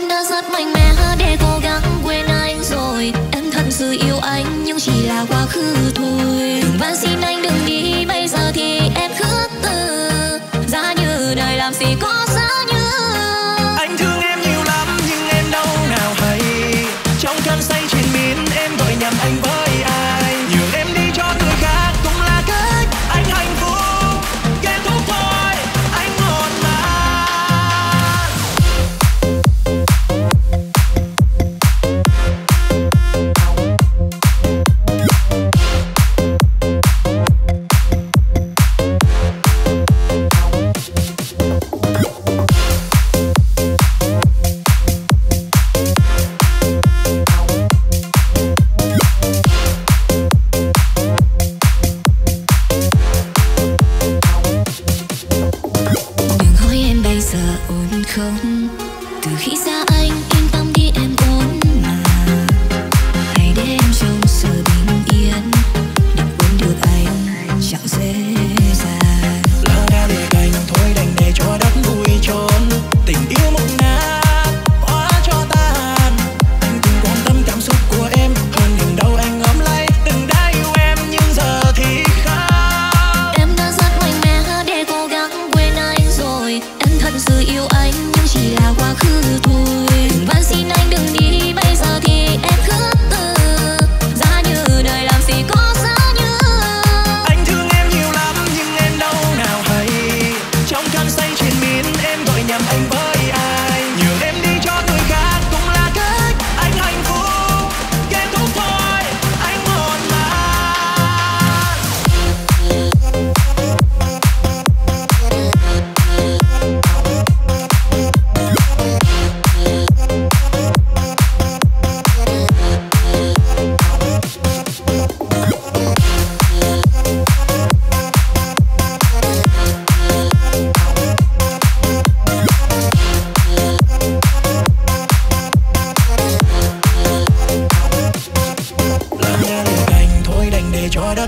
em đã rất mạnh mẽ để cố gắng quên anh rồi. Em thật sự yêu anh, nhưng chỉ là quá khứ thôi.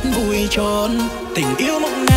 rất vui tròn tình yêu mộng